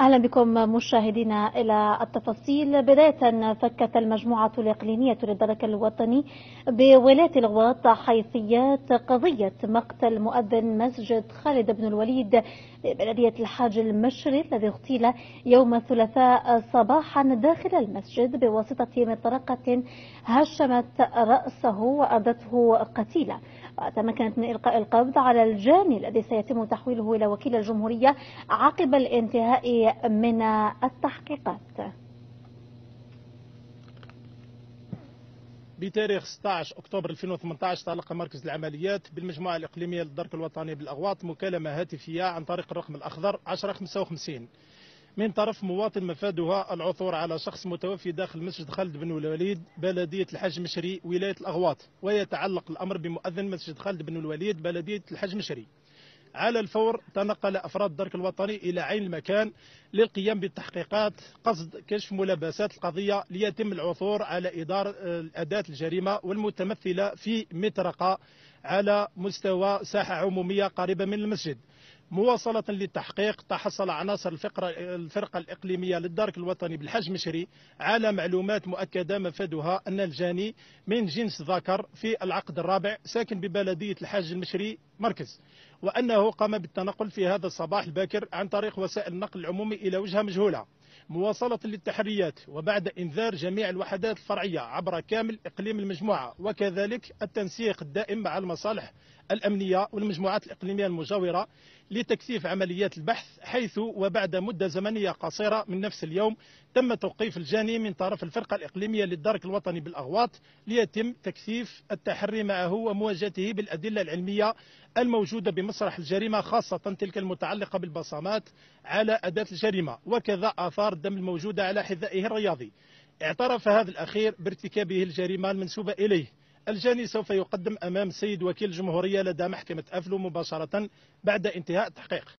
أهلا بكم مشاهدينا إلى التفاصيل. بداية فكت المجموعة الإقليمية للدرك الوطني بولاية الغواط حيثيات قضية مقتل مؤذن مسجد خالد بن الوليد ببلدية الحاج المشري الذي اغتيل يوم الثلاثاء صباحا داخل المسجد بواسطة مطرقة هشمت رأسه وأردته قتيلة وتمكنت من إلقاء القبض على الجاني الذي سيتم تحويله إلى وكيل الجمهورية عقب الانتهاء من التحقيقات. بتاريخ 16 أكتوبر 2018 تلقى مركز العمليات بالمجموعة الإقليمية للدرك الوطني بالأغواط مكالمة هاتفية عن طريق الرقم الأخضر 1055 من طرف مواطن مفادها العثور على شخص متوفي داخل مسجد خالد بن الوليد بلدية الحاج مشري ولاية الأغواط ويتعلق الأمر بمؤذن مسجد خالد بن الوليد بلدية الحاج مشري. على الفور تنقل أفراد الدرك الوطني إلى عين المكان للقيام بالتحقيقات قصد كشف ملابسات القضية ليتم العثور على إدارة أداة الجريمة والمتمثلة في مطرقة على مستوى ساحة عمومية قريبة من المسجد. مواصلة للتحقيق تحصل عناصر الفقرة الفرقة الإقليمية للدرك الوطني بالحج مشري على معلومات مؤكدة مفادها أن الجاني من جنس ذكر في العقد الرابع ساكن ببلدية الحاج المشري مركز وأنه قام بالتنقل في هذا الصباح الباكر عن طريق وسائل النقل العمومي إلى وجهة مجهولة. مواصلة للتحريات وبعد إنذار جميع الوحدات الفرعية عبر كامل إقليم المجموعة وكذلك التنسيق الدائم مع المصالح الأمنية والمجموعات الإقليمية المجاورة لتكثيف عمليات البحث حيث وبعد مدة زمنية قصيرة من نفس اليوم تم توقيف الجاني من طرف الفرقة الإقليمية للدرك الوطني بالأغواط ليتم تكثيف التحري معه ومواجهته بالأدلة العلمية الموجودة بمسرح الجريمة خاصة تلك المتعلقة بالبصمات على أداة الجريمة وكذا آثار الدم الموجودة على حذائه الرياضي. اعترف هذا الأخير بارتكابه الجريمة المنسوبة إليه. الجاني سوف يقدم أمام السيد وكيل الجمهورية لدى محكمة أفلو مباشرة بعد انتهاء التحقيق.